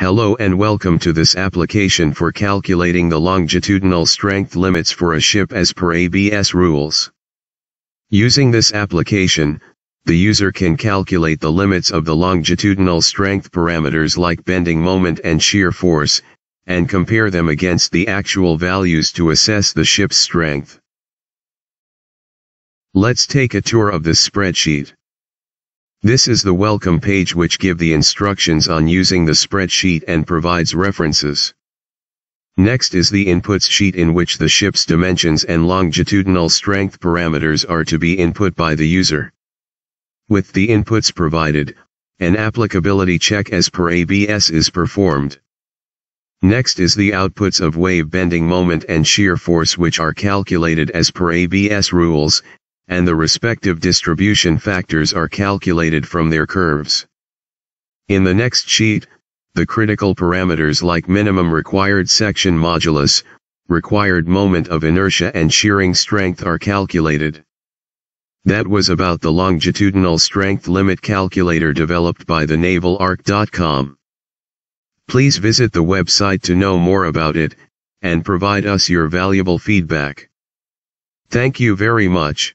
Hello and welcome to this application for calculating the longitudinal strength limits for a ship as per ABS rules. Using this application, the user can calculate the limits of the longitudinal strength parameters like bending moment and shear force, and compare them against the actual values to assess the ship's strength. Let's take a tour of this spreadsheet. This is the welcome page which give the instructions on using the spreadsheet and provides references. Next is the inputs sheet in which the ship's dimensions and longitudinal strength parameters are to be input by the user. With the inputs provided, an applicability check as per ABS is performed. Next is the outputs of wave bending moment and shear force which are calculated as per ABS rules, and the respective distribution factors are calculated from their curves. In the next sheet, the critical parameters like minimum required section modulus, required moment of inertia and shearing strength are calculated. That was about the longitudinal strength limit calculator developed by the navalarch.com. Please visit the website to know more about it, and provide us your valuable feedback. Thank you very much.